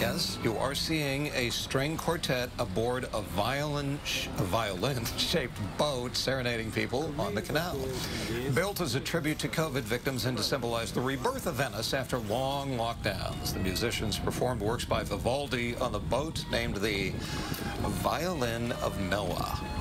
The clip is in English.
Yes, you are seeing a string quartet aboard a violin-shaped violin-shaped boat serenading people on the canal. Built as a tribute to COVID victims and to symbolize the rebirth of Venice after long lockdowns. The musicians performed works by Vivaldi on the boat named the Violin of Noah.